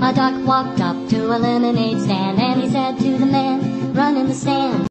A duck walked up to a lemonade stand and he said to the man "Run in the stand,